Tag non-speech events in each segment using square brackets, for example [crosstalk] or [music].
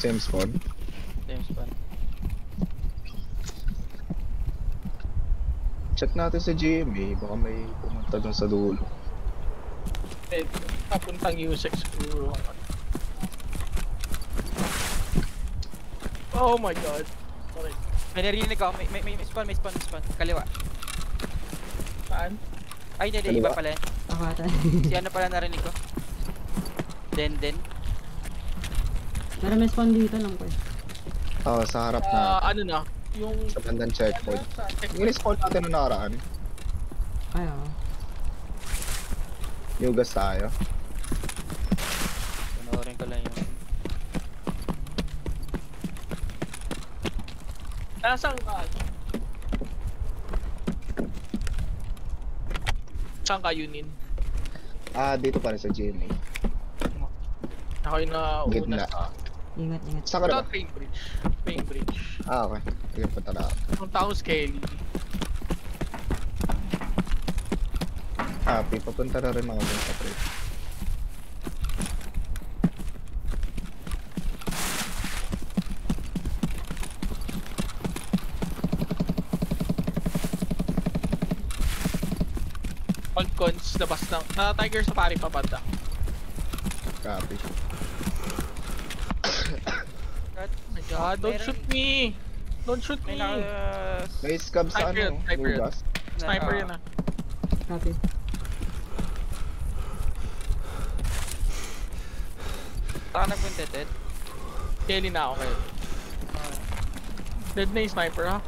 Same spawn. Same spawn. Check natin sa GMA, baka may pumunta dun sa dulo. Eh, papuntang USEC siguro. Oh my god. Okay. May narinig ako. May, may, may, may spawn, may spawn, may spawn. Kaliwa. Saan? Ay, hindi, hindi. Iba pala yan. Ako ata. Si ano pala narinig ko? Den, den. Pero may spawn dito lang ko eh. Oo, sa harap Ah, na, ano na? Yung... sa bandang checkpoint. Sa Yung in-spawn natin nung nakaraan, Ay, oo. yugas tayo. Panoorin ko lang yung... Nasaan ka? Saan ka, Yunin? Ah, dito pa rin sa GMA. Ako yung nauna Gitna. sa... Ingat, ingat. Saan ka Ito, ba? train bridge. Train bridge. Ah, okay. Sige, punta na ako. Yung taong Skelly. Happy, papunta na rin dun sa pre. All cons, labas ng... Na Tiger Safari pa banda. Copy. Cut. Oh my god, don't Meron- shoot me! Don't shoot May me! naka... May scab sa ano, sniper yun. yugas. Sniper ah. yun ah. Copy. Saka nagpunta, Ted. Kelly na ako kayo. Dead na yung sniper ha?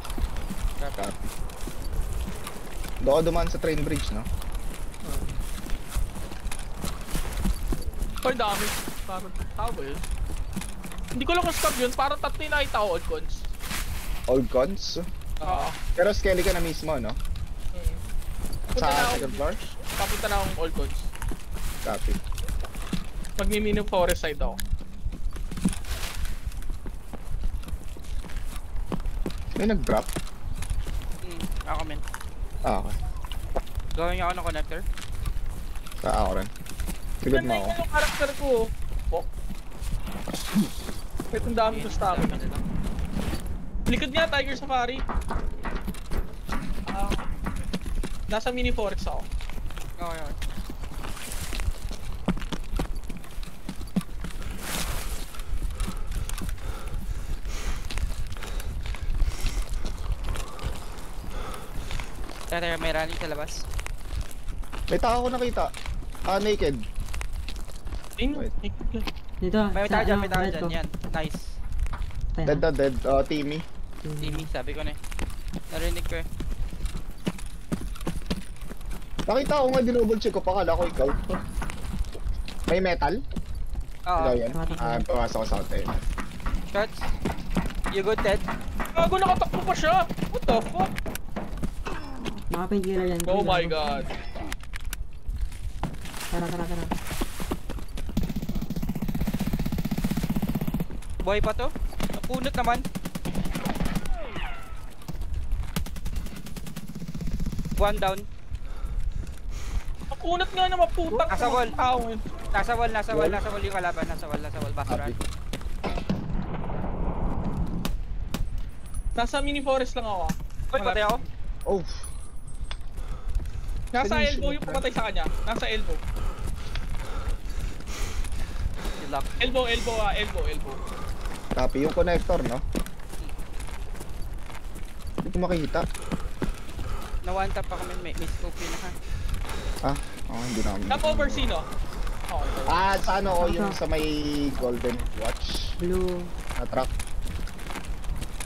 Copy. Doon ako dumaan sa train bridge, no? Ay, dami. Parang tao ba yun? Hindi ko lang kung scab yun. Parang tatlo yung nakita ko all cons. Old cons. Oo. Pero skelly ka na mismo, no? Mm. Punta Sa na second floor? Papunta na akong all cons. Copy. Magmimino forest side ako. May nag-drop? Hmm, ako men. Ah, okay. Gawin ako ng connector. Sa ako rin. Sigod mo Ganda ako. yung karakter ko. Oh. Wait, ang dami ko stamina. Likod niya, Tiger Safari. Ah. nasa mini forest ako. Okay, okay. Tara, tara, may rally sa labas. May tao ko nakita. Ah, naked. Ayun, likod niya. Dito. May tao dyan, may tao dyan. Yan, nice. Dead na. dead. Oh, Timmy. Timmy, sabi ko na eh. Narinig ko eh. Nakita ko nga dinouble check ko pa. Kala ko ikaw. May metal? Oo, Ikaw yan? Ah, pumasok ko sa hotel. shots. You good, Ted? Gago, nakatakbo pa siya! What the fuck? Mga painkiller yan. Oh my gago. god. Tara, tara, tara. Boy pa to? Napunot naman. One down. Makunat nga na maputang Nasa wall. Nasa wall, nasa wall, nasa wall yung kalaban. Nasa wall, nasa wall. Basuran. Nasa mini forest lang ako. Boy, patay ako. Oh, Nasa Finish elbow yung pumatay sa kanya. Nasa elbow. Elbow, elbow, ah, elbow, elbow. Copy. Yung connector, no? Hindi ko makikita. Na one tap pa kami. May, may scope yun ha. Ah, oh, hindi na kami. Tap over sino? Oh, Ah, sa ano ko yung sa may golden watch Blue. na truck.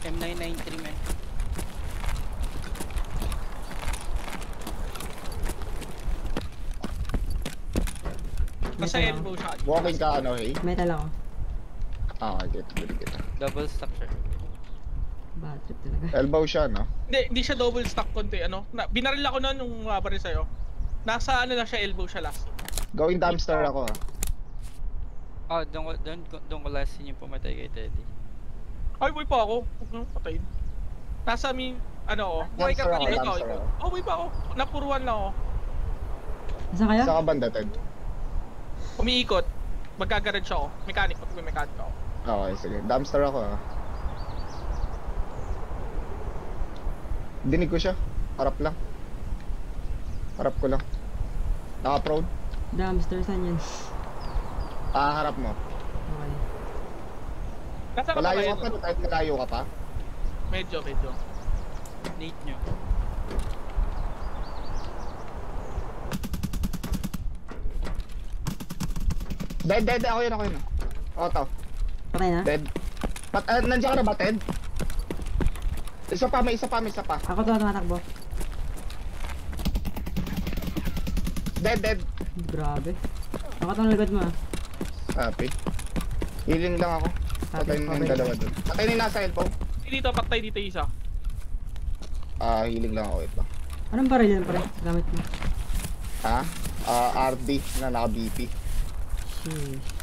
M993 man. Metal elbow siya. Walking ka ano, hey? Metal ako. Ah, okay, get, get. Double structure. Bad trip talaga. Elbow siya, no? Hindi, hindi siya double stack konti, ano? Na, binaril ako noon nung mabaril sa'yo. Nasa ano na siya, elbow siya last. Going dumpster ako, ah. Oh, doon ko, doon, doon ko last yun yung pumatay kay Teddy. Ay, boy pa ako. Huwag nang patayin. Nasa mi, ano ako. Boy ka Dumpster pa ako, rin. Ako. Oh, boy pa ako. Napuruan lang ako. Nasaan kayo? Sa kabanda, Ted. Umiikot. Magkagarage ako. Mechanic, pag may mechanic ako. Okay, sige. Dumpster ako ah. Dinig ko siya. Harap lang. Harap ko lang. Naka-prone. Dumpster, saan yan? Ah, harap mo. Okay. Nasa ka ba Malayo ka pa, kahit malayo ka pa. Medyo, medyo. Nate nyo. Dead, dead, ako yun, ako yun. Ako to, Patay na? dead. Pat, ah, nandiyan ka na ba, Ted? Isa pa, may isa pa, may isa pa. Ako to, tumatakbo. Dead, dead. Grabe. Ako to, likod mo ah. Happy. Healing lang ako. Patay na yung dalawa dun. Patay na yung nasa elbow. Dito, patay dito isa. Ah, healing lang ako ito. Anong baril yan pare? Gamit mo. Ha? Ah, RD na naka-BP. Sheesh.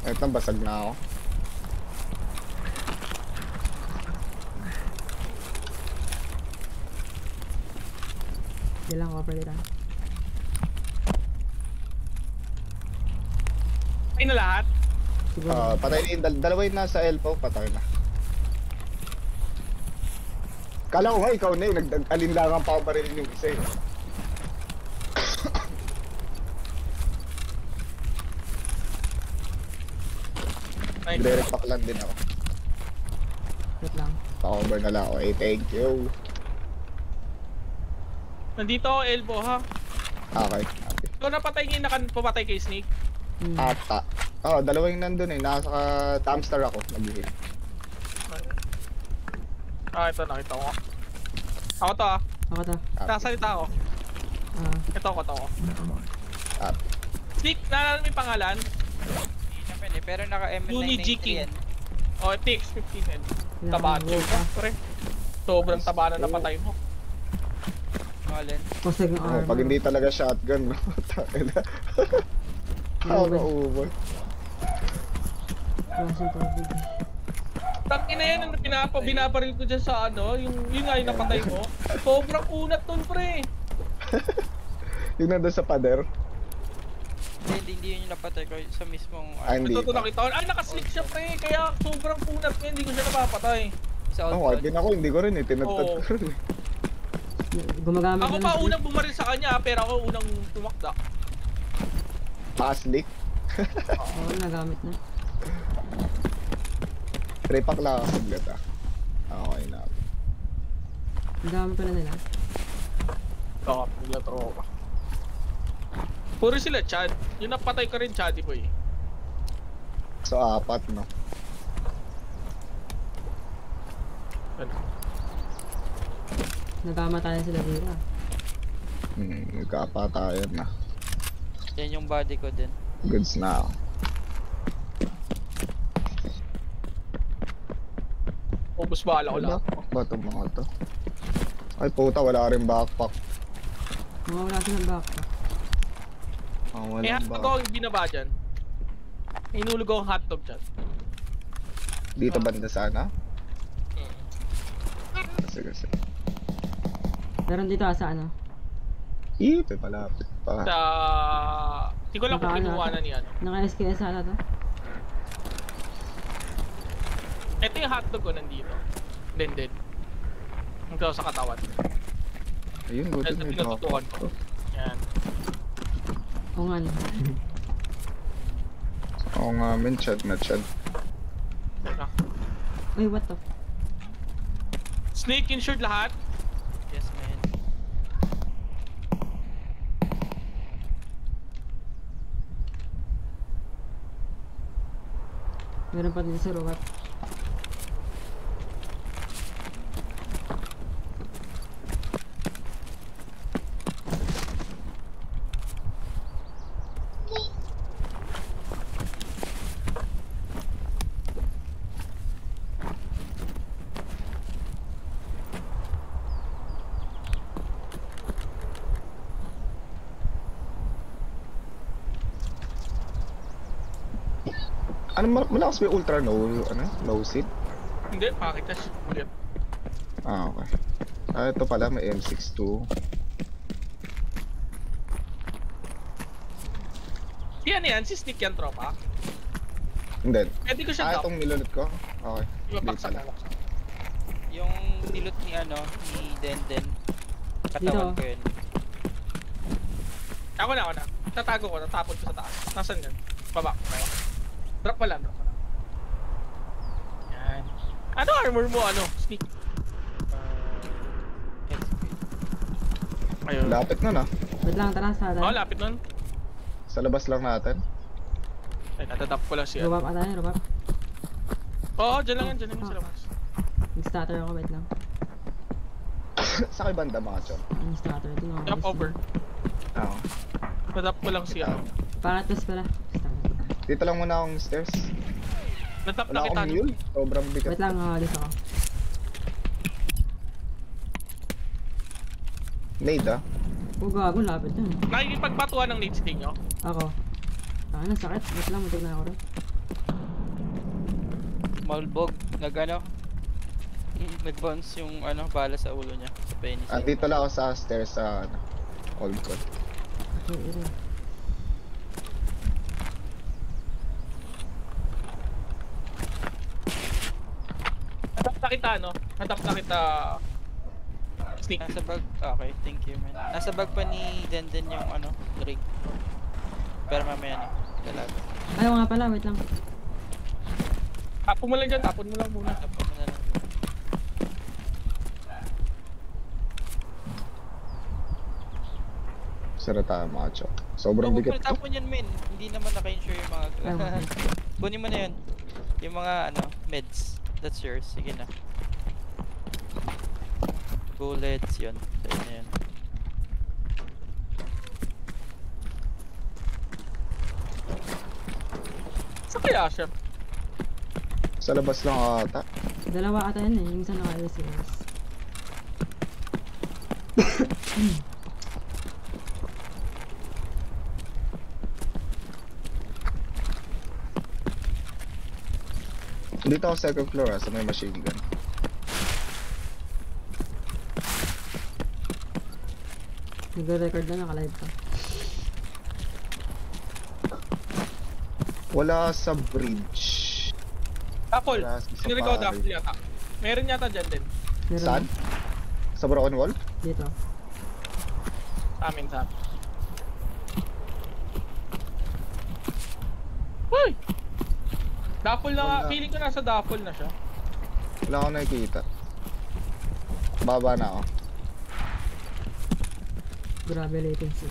Ito, basag na ako. Hindi lang ako pala. Ay na lahat. Siguro. Ah, patay na yung dal- dalawa yung nasa elbow, patay na. Kala ko nga ikaw na yung nag-alinlangan pa ako barilin yung isa eh. Ay, Direct pack lang din ako. Wait lang. Pa-over na lang ako. Eh, thank you. nandito ako elbow ha. Okay. okay. Ikaw napatay niya nakan pumatay kay Snake. Hmm. Ata. Oh, dalawa yung nandun eh. Nasa dumpster ako. Nag-hit. Ah, ito nakita ko. Ako to ah. Ako to. Sasalita ako. Ah. Ito ako to. Ah, Snake, naalala mo yung pangalan? Eh, pero naka Uni M993 G-King. yan. Oh, TX-15 yan. Wala Taba. akong gold, ah. Pre. Sobrang taba na napatay mo. Nolan. Kusog ng oh, armor. pag hindi talaga shotgun, no? Takina. Ako Ubod. ubod. Klaseng tubig. Tangina yan ang pinapa, binabaril ko dyan sa ano, yung, yung nga yung napatay mo. Sobrang unat nun, pre. [laughs] Yung nandun sa pader. Hindi, hindi, hindi yun yung napatay ko sa mismong Ah, hindi. Ito to nakita ko. Ay, nakaslick siya, pre. Kaya sobrang unat niya, hindi ko siya napapatay. sa Oh, outboard. din ako, hindi ko rin eh. Tinagtad Oo. ko rin eh. Gumagamit Ako pa ng- unang bumaril sa kanya, pero ako unang tumakda. Paslik. Oo, nagamit na. [laughs] Repack lang ako saglit ah. Okay na. Ang dami pala nila. Oo, nila tropa. Puro sila Chad. Yung napatay ka rin, Chaddy boy. So, apat, no? Ano? Nagkamatayan sila dito. Hmm, nagkapatayan na. Yan yung body ko din. Goods na ako. Ubus bala ko lang. Backpack ba itong mga to? Ay puta, wala rin backpack. Mga wala silang backpack. Ah, May walang hotdog ako yung binaba dyan. Inulog ako ang hotdog dyan. Dito banda sana? Sige, sige. Meron dito ah, sa ano. Ito, malapit pa. Sa... Hindi ko lang kung kinuha na ni ano. Naka-SKS ata to. Ito yung hotdog ko nandito. Then, then. Ito sa katawan. Ayun, sa may tinututukan ko. Yan. Oo nga no. [laughs] Oo nga, men, chat na chat. Teka. Uy, what the? Snake insured lahat. Yes, man. Meron pa dito sa robot. Ano, mal- malakas ba yung ultra no, ano, low seat? Hindi, pakita siya ulit. Ah, okay. Ah, ito pala, may M62. Yan yan, si Snake yan, tropa. Hindi. Pwede ko siya Ah, drop. itong nilunod ko? Okay. Ibabaksak Hindi ko. Yung nilot ni ano, ni Denden. Dito. Katawan ko yun. Ako na, ako na. Tatago ko, tatapon ko sa taas. Nasaan yan? Baba. Okay. Drop mo lang, drop mo lang. Yan. Ano armor mo, ano? Sneak. Wait. Ayun. Lapit nun ah. Wait lang, tara sa Oh, lapit nun. Sa labas lang natin. Ay, natatap ko lang siya. Rubab ata yun, rubab. Oo, dyan lang yan, dyan lang sa labas. Nag-stutter ako, wait lang. [coughs] sa kay banda mga chon. Nag-stutter, ito nga. Drop over. Oo. Natap ko lang siya. Paratos pala. Dito lang muna akong stairs. Natap Wala na kita. akong mule. Sobrang bigat. Wait lang, alis ako. Nade ah. Oh, gago, lapit yun. Nakikipagpatuan ng nades din nyo. Ako. Ah, ano, sakit. Wait lang, matig na ako rin. Malbog, nag ano, nag-bounce yung ano, bala sa ulo niya. Sa penis. Ah, dito lang ako sa stairs sa ano, old code. Okay, ito. Kita, no? Natap na kita. Sneak. Nasa bag, okay, thank you man. Nasa bag pa ni Denden yung ano, rig. Pero mamaya na, dalaga. Ayaw nga pala, wait lang. Tapon mo lang dyan, tapon mo lang muna. Tapos mo na lang. Mga chon. Sobrang bigat to. tapon yan, men. Hindi naman naka-insure yung mga... [laughs] Kunin mo na yun. Yung mga ano, meds. That's yours. Sige na. Bullets, yun. Sa'yo na yun. Saan kaya siya? Sa labas lang ata. Dalawa ata yun eh, yung isa naka-alis [laughs] Dito ako second floor ah, sa may machine gun. Nagre-record na, naka-live pa. Wala sa bridge. Apple. Siniri ko. Apple yata. Meron yata dyan din. Meron Saan? Sa broken wall? Dito. Sa amin, sa amin. Uy! Dapol na nga. Wala. Feeling ko nasa dapol na siya. Wala akong nakikita. Baba na ako. Grabe latency.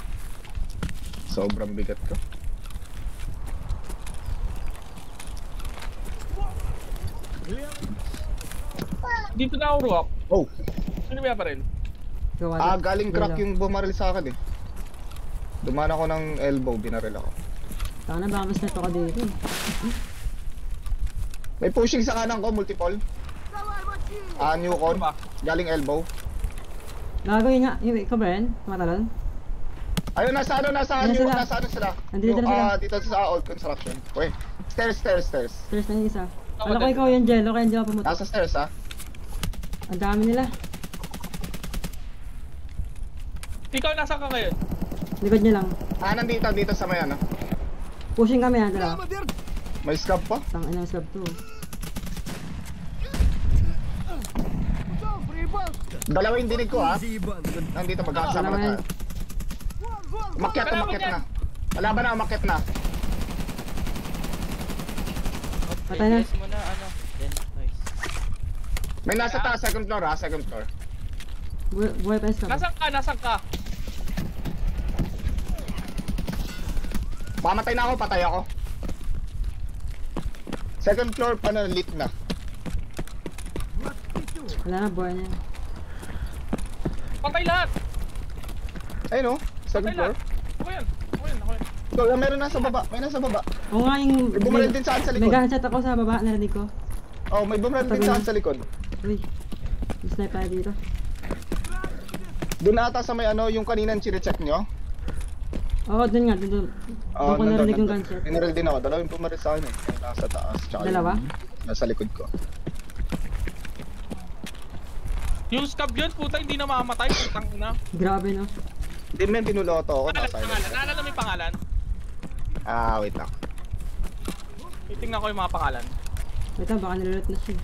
Sobrang bigat ko. Dito na ako rock. Oh! Sino ba pa rin? Gawa Ah, galing crack Wala. yung bumaril sa akin eh. Dumaan ako ng elbow, binaril ako. Taka na, baka mas neto ka dito. May pushing sa kanan ko, multiple. Ah, new con. Ano? Galing elbow. Gagawin nga, yung ikaw ba yan? Tumatalon? Ayun, nasa ano, nasa sila. nasa ano sila. Nandito Yung, na sila. ah, dito sa old construction. Uy, stairs, stairs, stairs. Stairs na yung isa. Alam ko ikaw yung jello, kaya hindi ako pumunta. Nasa stairs ah. Ang dami nila. Ikaw nasa ka ngayon? Likod niya lang. Ah, nandito, dito sa may ano. Pushing kami ha, dalawa. May scab pa. Tang ina slab to. Dalawa yung dinig ko ha. Nandito, magkakasama na tayo. Umakyat, umakyat na. Kalaban na, umakyat na. Patay na. ABS mo na, ano. Then, nice. May nasa taas, second floor ha, second floor. Bu- buhay pa yung slab. Nasaan ka? Nasaan ka? Pamatay na ako, patay ako. Second floor pa na, lit na. Wala na, buhay na yan. Patay lahat! Ayun oh, second floor. Ako yan! Ako yan! Ako yan! So, meron nasa baba, may nasa baba. Oo nga yung... May bumaril din saan sa May likod. gunshot ako sa baba, narinig ko. Oh, may bumaril din saan sa likod. Uy. May snipe tayo dito. Doon ata sa may ano, yung kaninang chine-check nyo. Oo, dun nga, dun dun. Oh, Doon ko narinig yung gunshot. Binaril din ako. Dalawa yung pumaril sa akin eh. Nasa taas. Tsaka Dalawa? Yung nasa likod ko. Yung scab yun, puta, hindi na mamatay. Putang ina. Grabe no. Hindi men, pinuloto ako. Pangalan, pangalan. Naalala mo yung pangalan? Ah, wait lang. Titingnan ko yung mga pangalan. Wait lang, baka nilulot na siya.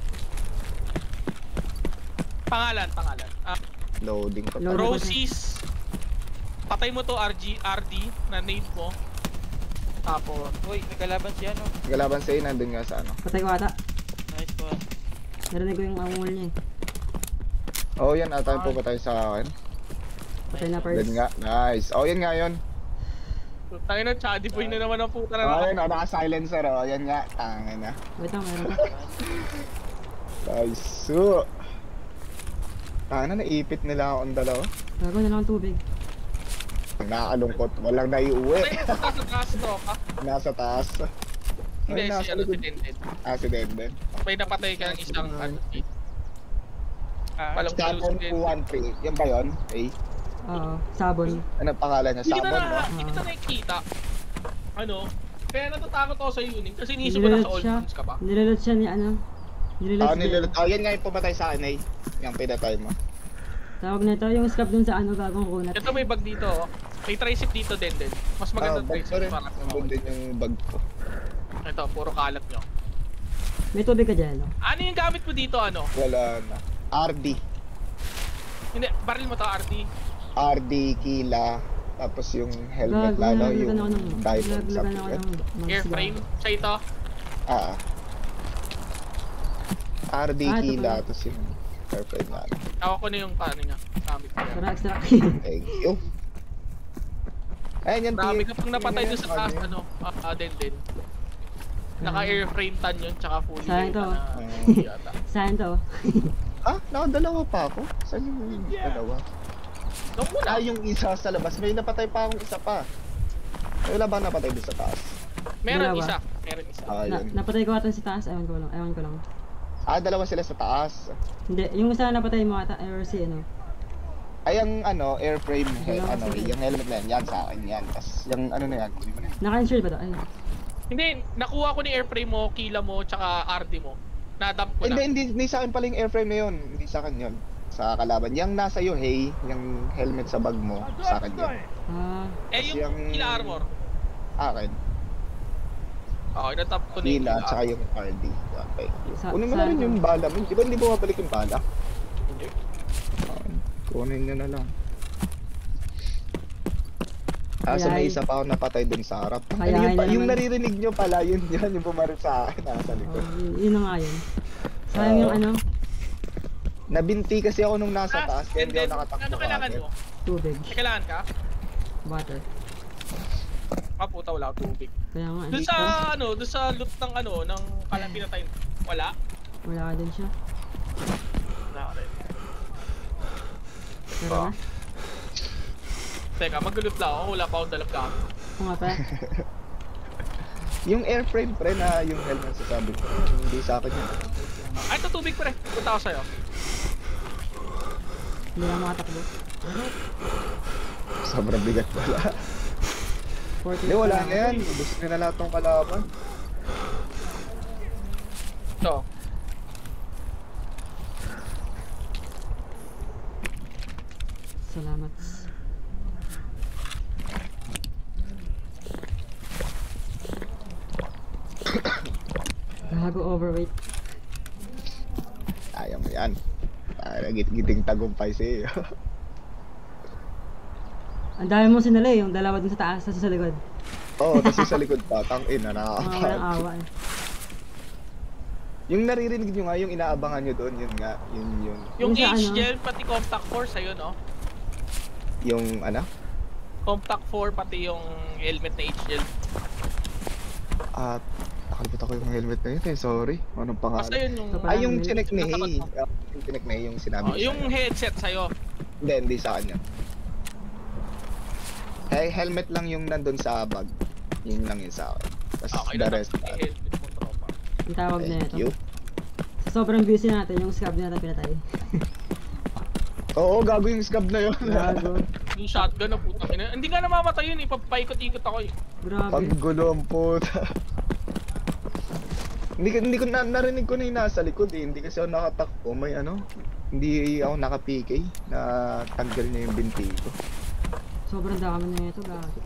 Pangalan, pangalan. Ah, Loading pa. Load. Rosies. Patay mo to RG, RD na nade mo. Tapos, Uy, may kalaban siya no. Galaban sa'yo, nandun nga sa ano. Patay ko ata. Nice one. Narinig ko yung angol niya eh. Oh, yan ata yung pumatay sa akin. Patay na first. Then nga, nice. Oh, yan nga yun. tayo na, Chaddy boy na naman ang puta na Oh, yan, oh, naka-silencer, oh. Yan nga, tangin na. Wait lang, meron pa. [laughs] Nice. So, tangin na, naipit nila akong dalawa. Gago na lang ang tubig. Nakakalungkot, walang naiuwi. Patay mo sa taas tropa. Nasa taas. Hindi, si nasa ano si. Denden. Ah, si Denden. May napatay ka ng isang ano. Ah, Walang Sabon si Denden. 213. Yan ba yun? Eh, Oo, sabon. ano pangalan niya? Sabon, na, no? hindi ko na nakikita. Ano? Kaya natatakot ako sa Uning kasi iniisip ko na sa siya. ones ka pa. Nilulot siya ni ano. Nilulot Ah, siya. nilulot. Oh, yan nga yung pumatay sa akin, eh. Yung pinatay mo. Tawag nito yung scrap dun sa ano, gagong kunat. Ito may bag dito. oh. May tricep dito din din. Mas maganda Ah, bag ko tricep para Nandun din yung bag ko. Ito, puro kalat nyo. May tubig ka dyan, no? Ano yung gamit mo dito ano? Wala na. RD. Hindi, baril mo to RD. RD, Kila. Tapos yung helmet Gago, lalo, yung diamond something. ng... ng Airframe. Siya ito. Ah. ah. RD, Ah, ito Kila. Tapos yung airplane na. ano. Tawa ko na yung ano niya. Gamit ko yan. Tara, extra. [laughs] Thank you. Ayan yan, Marami ka pang napatay doon sa taas, Ano yan? ano, ah, din din. Naka-airframe tan yun, tsaka fully loaded to. Ah. [laughs] Saan to? [laughs] Ah, nakadalawa pa ako. Saan yung dalawa? Doon muna. Ah, yung isa sa labas. May napatay pa akong isa pa. May wala ba napatay doon sa taas? Meron Dalawa. isa. Meron isa. Ah, Na, napatay ko ata si taas, ewan ko lang, ewan ko lang. Ah, dalawa sila sa taas. Hindi, yung isa na napatay mo ata, or si ano. Ay, yung ano, airframe, he- ano, yung helmet na yan, yan sa akin yan. Tapos yung ano na yan, kunin mo na yan. Naka-insure ba to? Ay, Hindi, nakuha ko ni airframe mo, kila mo, tsaka RD mo. Na-dump ko Hindi, na. hindi, hindi sa akin pala yung airframe na yun. Hindi sa akin yun. Sa kalaban. Yung nasa iyo, hey, yung helmet sa bag mo, sa akin yun. ah, Eh, yung yung- kila armor. Akin. Oo, na-top ko na yung Kila, kila tsaka yung RD. Okay. Sa- Kunin mo na rin ano? yung bala mo. Di ba hindi bumabalik yung bala? Hindi. Ah, Kunin nyo na lang. Ah, so may isa pa ako napatay dun sa harap. Kaya Ano yung, pa- yung naririnig nyo pala, yun yun, yung bumaril sa akin, nasa likod. oh, yun, na nga yun. Sayang yung Ah. ano, Nabinti kasi ako nung nasa Ah, taas, kaya hindi ako nakatakbo ano kailangan mo? tubig, May kailangan ka? water. Ah, puta, wala akong tubig. Kaya nga, Doon ano, sa, ano, doon sa loot ng, ano, ng kalang pinatay mo. Wala? wala ka din siya. Wala ka rin. Tara na. Teka, mag-loot lang ako. Wala pa akong dalang gamit. Oo nga pa. [laughs] Yung airframe pre na yung helmet sa sabi ko, hindi sa akin yun. Ay, ito tubig pre. Punta ako sa'yo. Hindi na makatakbo. Sobrang bigat pala. 40 Hindi, wala pa na yan. Ubus na na lahat ng kalaban. Ito. Salamat. Gago overweight. Ayaw mo yan. Para git-giting tagumpay sa iyo. [laughs] Ang dami mong sinali, yung dalawa dun sa taas, tapos sa likod. Oo, oh, tapos sa [laughs] likod pa, tang ina, nakakapag. awa eh. Yung naririnig nyo nga, yung inaabangan nyo doon, yun nga, yun yun. Yung Yung sa ano? Pati contact 4 sa'yo, no? Yung ano? Contact 4, pati yung helmet na H-gel. At, nakalimutan ko yung helmet na yun eh, sorry. Anong Basta pangalan? yun yung... Ay, yung chinek ni Hey. Na Hey, yung sinabi Oh, yung sa'yo. headset sa'yo. Hindi, hindi sa kanya. Eh, helmet lang yung nandun sa bag. Yun lang yun sa akin. Tapos Okay the na rest, yung ah, helmet mo, tropa. Yung tawag na thank ito. you. Sa sobrang busy natin, yung scab na natin pinatay. [laughs] Oo, gago yung scab na yun. Gago. [laughs] Yung shotgun na putang ina. Hindi nga namamatay yun eh. Papaikot-ikot ako eh. Grabe. Paggulo ang puta. Hindi hindi ko na, narinig ko na yung nasa likod eh. Hindi kasi ako nakatakbo. May ano, hindi ako naka-PK na tanggal niya yung binti ko. Sobrang dami na ito, gago.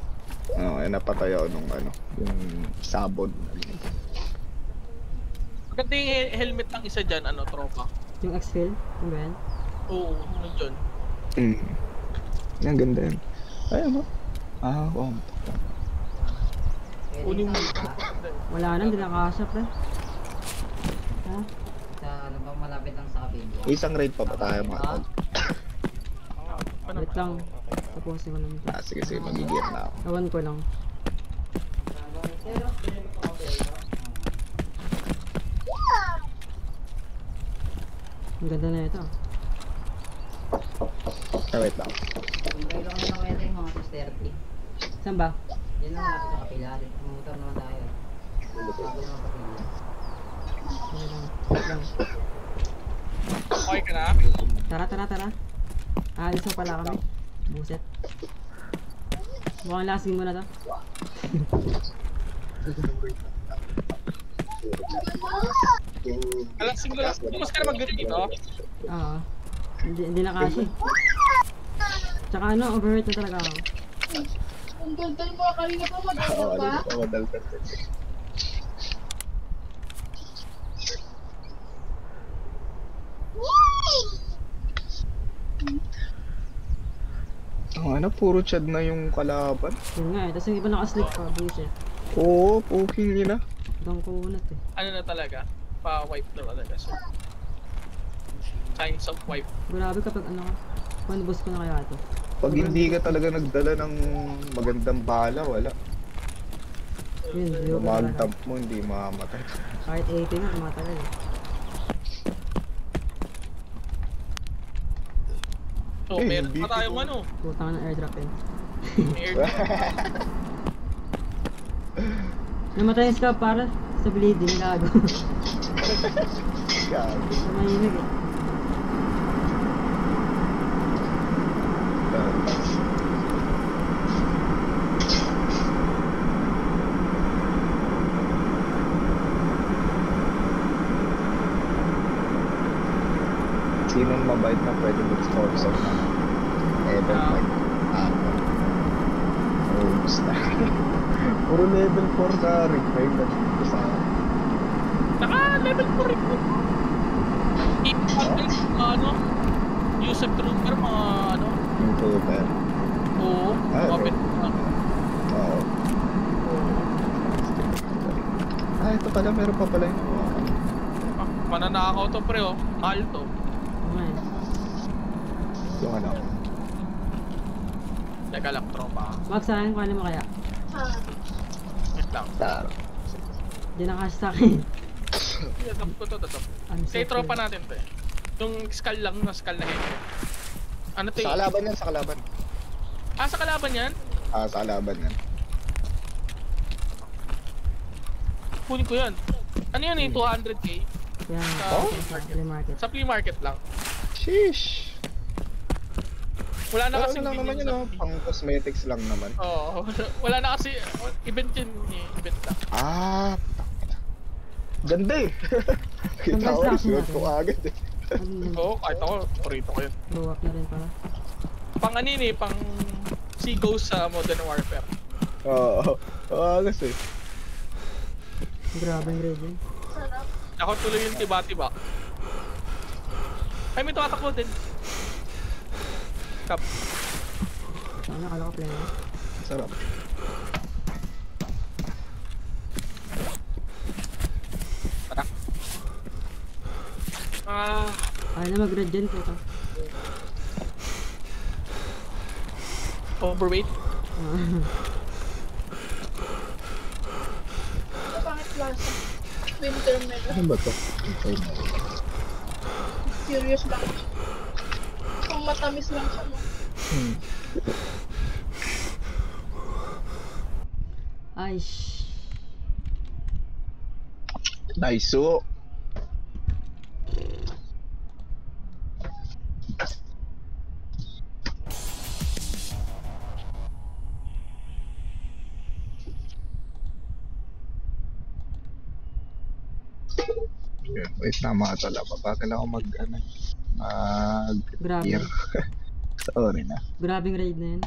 Ano, eh, napatay ako nung ano, yung sabon. Maganda yung he- helmet ng isa dyan, ano, tropa. Yung exfil, yung ba yan? Oo, yun dyan. Hmm. Ang ganda yan. Ay, ano? Ah, wow. Kunin mo. Wala na, hindi nakakasya pre. Ha? Sa ano ba malapit lang sa kabinyo. Isang raid pa ba tayo mga tol? Ano? Wait lang. Tapusin ko lang ito. Ah, sige, sige, magigit na ako. Awan ko lang. Ang ganda na ito. Ah, wait lang. Kami ng wedding, mga 6.30. Saan ba? Yan malapit sa kapila. Motor naman tayo. Bago naman kapila. Okay ka na? Tara, tara, tara. Aalis mo pala kami. Buset. Mukhang lasing mo na to. Alas 5 lang. Bukas ka na mag dito? Oo. Hindi, hindi na kasi. Tsaka ano, overweight na talaga ako. Ang daldal mo kanina pa Oo, mag-ano ano ba? ito, madaldat. Ang ano, puro chad na yung kalaban. Yun nga eh. Tapos yung iba nakaslip pa. Buset. Oo, puking nila. Doon ko unat eh. Ano na talaga? Pa-wipe na talaga. So, signs of wipe. Grabe kapag ano ka. Panubos ko na kaya ito. Pag hindi ka talaga nagdala ng magandang bala, wala. Yun, dump mo, hindi mamamatay. Kahit 80 na, tumatagal eh. So, Eh, meron pa tayong ano. Putang ng airdrop eh. Air [laughs] Namatay yung scab para sa bleeding gago. [laughs] Gago. mahinig eh. Sinong mabait na pwede mag-sponsor na Ever Ah. fight? Ah. Ubus [laughs] na. Puro level 4 na required na dito sa Naka level 4 rin. Ipagal mga ano. Yusuf Trooper mga ano. improver. Oo. Ah. Oo. Ah, ito pala, meron pa pala yung ano. Ah, Mananakaw to pre oh. Mahal to. Eh. Yung ano. Teka lang tropa. Wag sa akin, kuhanin mo kaya. Ah, Wait lang. Taro. Hindi na kasi sa akin. Tatap ko to, tatap. Ano Kay tropa natin to eh. Yung skull lang na skull na head. Ano to Sa eh? kalaban yan, sa kalaban. Ah, sa kalaban yan? Ah, sa kalaban yan. Kunin ko yan. Ano yan eh? 200k? Kaya nga, Oh? sa flea market. Sa flea market lang. Sheesh. Wala na kasi ano lang naman yun, oh. pang cosmetics lang naman. Oo. wala na kasi event yun eh. Event lang. Ah, Ganda eh. [laughs] Kita ko, natin. ko agad eh. Ano, Oo, kahit ako, paborito ko yun. Up na rin pala. Pang ano yun eh, pang Sea Ghost sa Modern Warfare. Oo, oo, agad eh. Grabe yung yun. sarap. Ako tuloy yung tiba-tiba. Ay, may tumatakbo din. Kap. Sana akala ko player. Sarap. Ah, Kaya na mag-grade dyan puta. overweight. Ah, Ito pangit lasa. Winter melon. Ano ba to? Curious lang. Kung matamis lang siya mo. Ay, shh. Nice oh. Okay, wait na mga tala. Babagal ako mag, ano, mag Grabe. [laughs] Sorry na. Grabing raid na yun.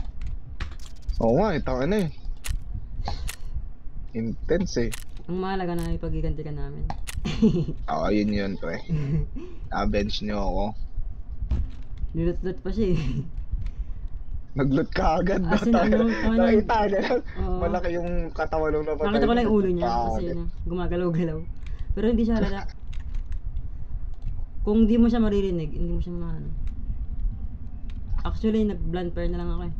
Oo nga, ito ano eh. Intense eh. Ang mahalaga na ipagiganti ka namin. [laughs] Oo, yun yun, pre. [laughs] Na-bench niyo ako. Nilot-lot pa siya eh. Naglot ka agad. As in, ano, [laughs] ano, Nakita niya lang. Oo. Malaki yung katawan nung napatay. Nakita ko lang yung ulo niya ka kasi ano, gumagalaw-galaw. Pero hindi siya halata. Kung di mo siya maririnig, hindi mo siya maano. Actually, nag-blunt pair na lang ako eh.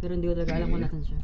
Pero hindi ko talaga alam kung nasan siya.